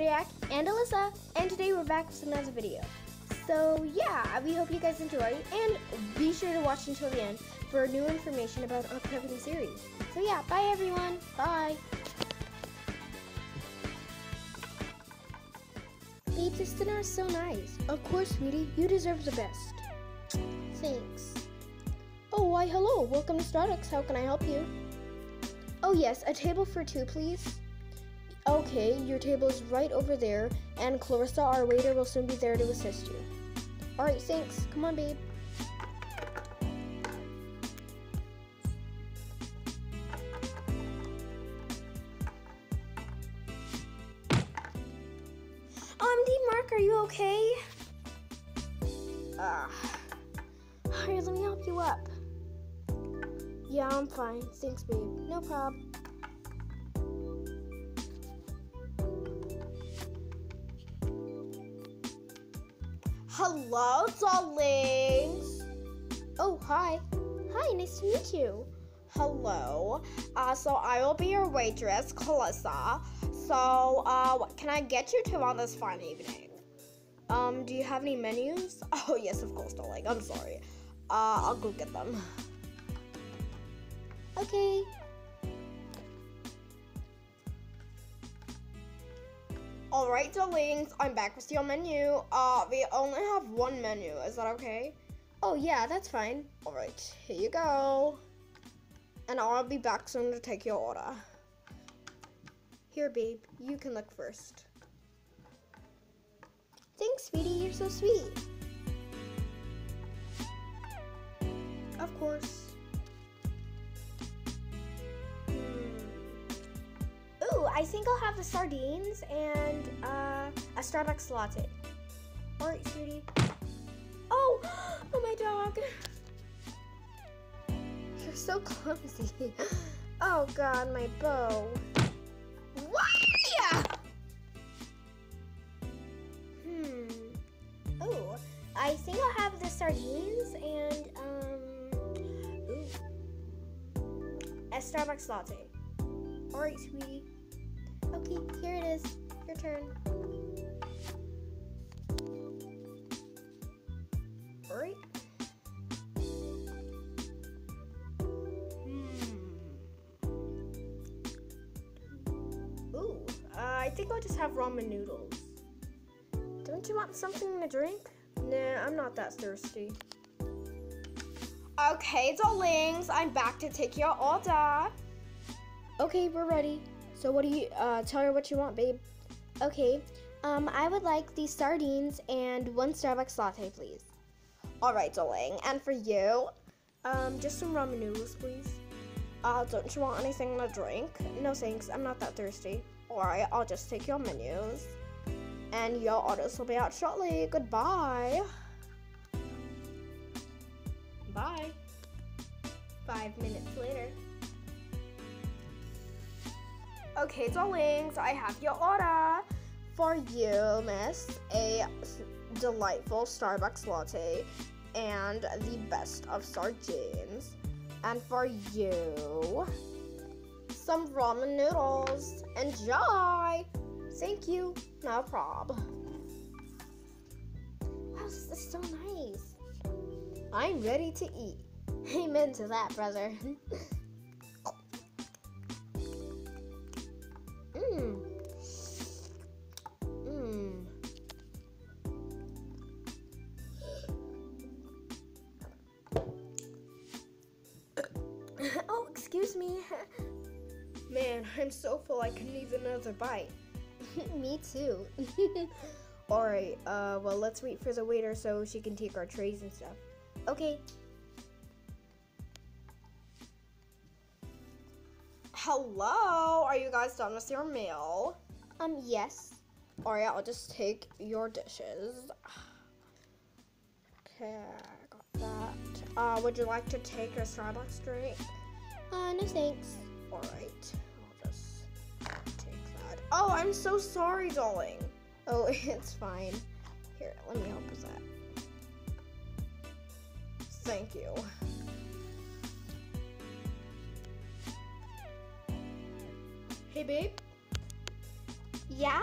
And Alyssa, and today we're back with another video. So yeah, we hope you guys enjoy, and be sure to watch until the end for new information about our upcoming series. So yeah, bye everyone. Bye. Babe, this dinner is so nice. Of course, sweetie. You deserve the best. Thanks. Oh, why hello. Welcome to Starbucks. How can I help you? Oh yes, a table for two, please. Okay, your table is right over there, and Clarissa, our waiter, will soon be there to assist you. Alright, thanks. Come on, babe. Um, D Mark, are you okay? Here, let me help you up. Yeah, I'm fine. Thanks, babe. No problem. Hello, darlings. Oh, hi. Hi, nice to meet you. Hello. Uh, so I will be your waitress, Calissa. So, uh, what can I get you to on this fine evening? Um, do you have any menus? Oh, yes, of course, darling. I'm sorry. Uh, I'll go get them. Okay. Alright, darlings, I'm back with your menu. Uh, we only have one menu. Is that okay? Oh, yeah, that's fine. Alright, here you go. And I'll be back soon to take your order. Here, babe, you can look first. Thanks, sweetie, you're so sweet. Of course. Ooh, I think I'll have the sardines and uh, a Starbucks latte. All right, sweetie. Oh, oh my dog. You're so clumsy. Oh God, my bow. Why? Hmm. Oh, I think I'll have the sardines and um. Ooh. A Starbucks latte. All right, sweetie. Here it is. Your turn. Alright. Hmm. Ooh, uh, I think I'll just have ramen noodles. Don't you want something to drink? Nah, I'm not that thirsty. Okay, darlings, I'm back to take your order. Okay, we're ready. So what do you uh, tell her what you want, babe? Okay. Um, I would like the sardines and one Starbucks latte, please. All right, darling. And for you, um, just some ramen noodles, please. Uh, don't you want anything to drink? No thanks. I'm not that thirsty. All right, I'll just take your menus, and your orders will be out shortly. Goodbye. Bye. Five minutes later. Okay, darlings, I have your order. For you, miss, a delightful Starbucks latte and the best of sardines. And for you, some ramen noodles. Enjoy! Thank you. No problem. Wow, this is so nice. I'm ready to eat. Amen to that, brother. excuse me. Man, I'm so full I can use another bite. me too. Alright, uh, well, let's wait for the waiter so she can take our trays and stuff. Okay. Hello, are you guys done with your meal? Um, yes. Alright, I'll just take your dishes. Okay, I got that. Uh, would you like to take a Starbucks drink? Uh, no thanks. Alright, I'll just take that. Oh, I'm so sorry, darling. Oh, it's fine. Here, let me help with that. Thank you. Hey, babe. Yeah?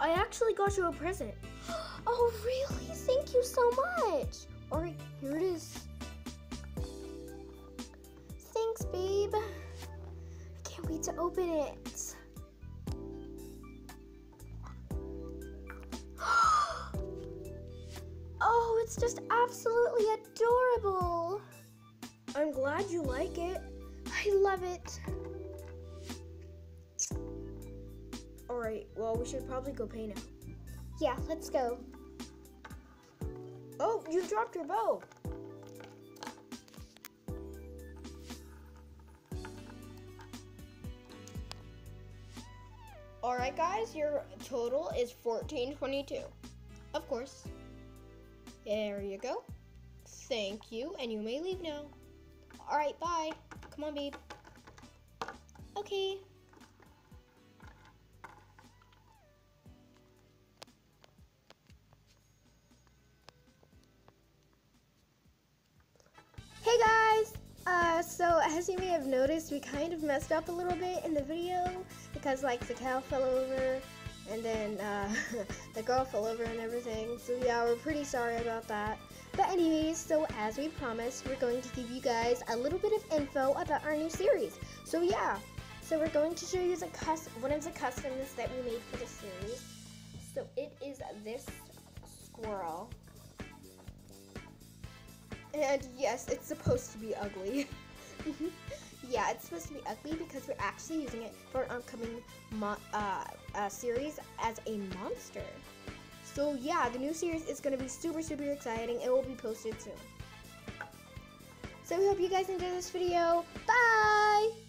I actually got you a present. Oh, really? Thank you so much. All right, here it is. Babe. I can't wait to open it. Oh, it's just absolutely adorable. I'm glad you like it. I love it. All right, well, we should probably go pay now. Yeah, let's go. Oh, you dropped your bow. All right, guys, your total is 1422. Of course. There you go. Thank you, and you may leave now. All right, bye. Come on, babe. Okay. So as you may have noticed, we kind of messed up a little bit in the video because like the cow fell over and then uh, the girl fell over and everything. So yeah, we're pretty sorry about that. But anyways, so as we promised, we're going to give you guys a little bit of info about our new series. So yeah, so we're going to show you the one of the customs that we made for the series. So it is this squirrel. And yes, it's supposed to be ugly. yeah, it's supposed to be ugly because we're actually using it for an upcoming uh, uh, series as a monster. So yeah, the new series is going to be super, super exciting. It will be posted soon. So we hope you guys enjoyed this video. Bye!